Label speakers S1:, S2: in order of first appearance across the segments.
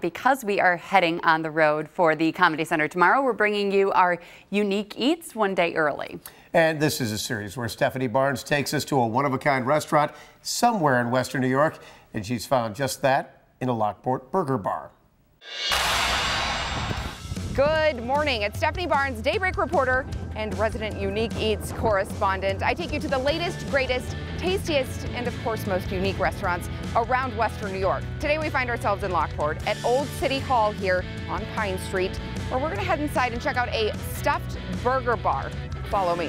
S1: Because we are heading on the road for the Comedy Center tomorrow, we're bringing you our Unique Eats one day early.
S2: And this is a series where Stephanie Barnes takes us to a one-of-a-kind restaurant somewhere in Western New York, and she's found just that in a Lockport Burger Bar.
S3: Good morning. It's Stephanie Barnes, Daybreak reporter and resident Unique Eats correspondent. I take you to the latest, greatest, tastiest, and of course most unique restaurants around Western New York. Today we find ourselves in Lockport at Old City Hall here on Pine Street, where we're going to head inside and check out a stuffed burger bar. Follow me.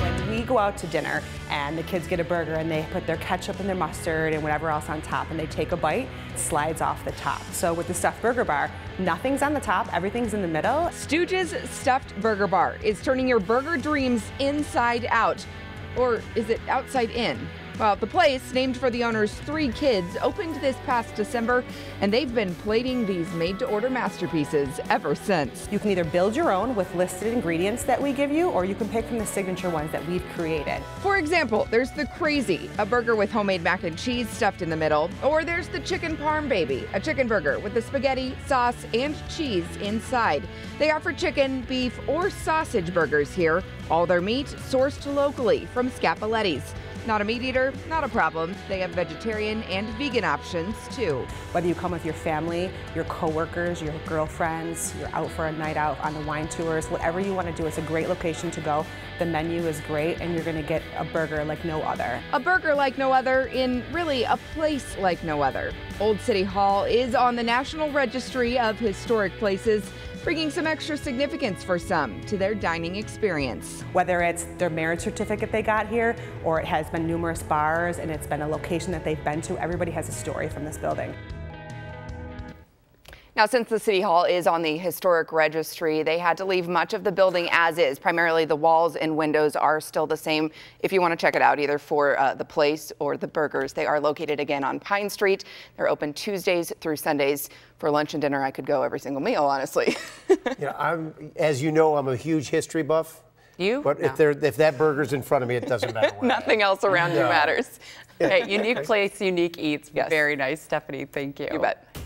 S3: When we go out to dinner and the kids get a burger and they put their ketchup and their mustard and whatever else on top and they take a bite, slides off the top. So with the stuffed burger bar, nothing's on the top, everything's in the middle. Stooge's Stuffed Burger Bar is turning your burger dreams inside out. Or is it outside in? Well, the place, named for the owner's three kids, opened this past December, and they've been plating these made-to-order masterpieces ever since. You can either build your own with listed ingredients that we give you, or you can pick from the signature ones that we've created. For example, there's the Crazy, a burger with homemade mac and cheese stuffed in the middle, or there's the Chicken Parm Baby, a chicken burger with the spaghetti, sauce, and cheese inside. They offer chicken, beef, or sausage burgers here. All their meat sourced locally from Scapoletti's. Not a meat eater? Not a problem. They have vegetarian and vegan options too. Whether you come with your family, your coworkers, your girlfriends, you're out for a night out on the wine tours, whatever you want to do, it's a great location to go. The menu is great and you're going to get a burger like no other. A burger like no other in really a place like no other. Old City Hall is on the National Registry of Historic Places bringing some extra significance for some to their dining experience. Whether it's their marriage certificate they got here, or it has been numerous bars and it's been a location that they've been to, everybody has a story from this building. Now, since the City Hall is on the historic registry, they had to leave much of the building as is. Primarily, the walls and windows are still the same. If you want to check it out, either for uh, the place or the burgers, they are located again on Pine Street. They're open Tuesdays through Sundays. For lunch and dinner, I could go every single meal, honestly.
S2: yeah, I'm, as you know, I'm a huge history buff.
S3: You?
S2: But no. if, there, if that burger's in front of me, it doesn't matter.
S3: Nothing else around no. you matters.
S1: Okay, unique place, unique eats. Yes. Very nice, Stephanie. Thank you.
S3: You bet.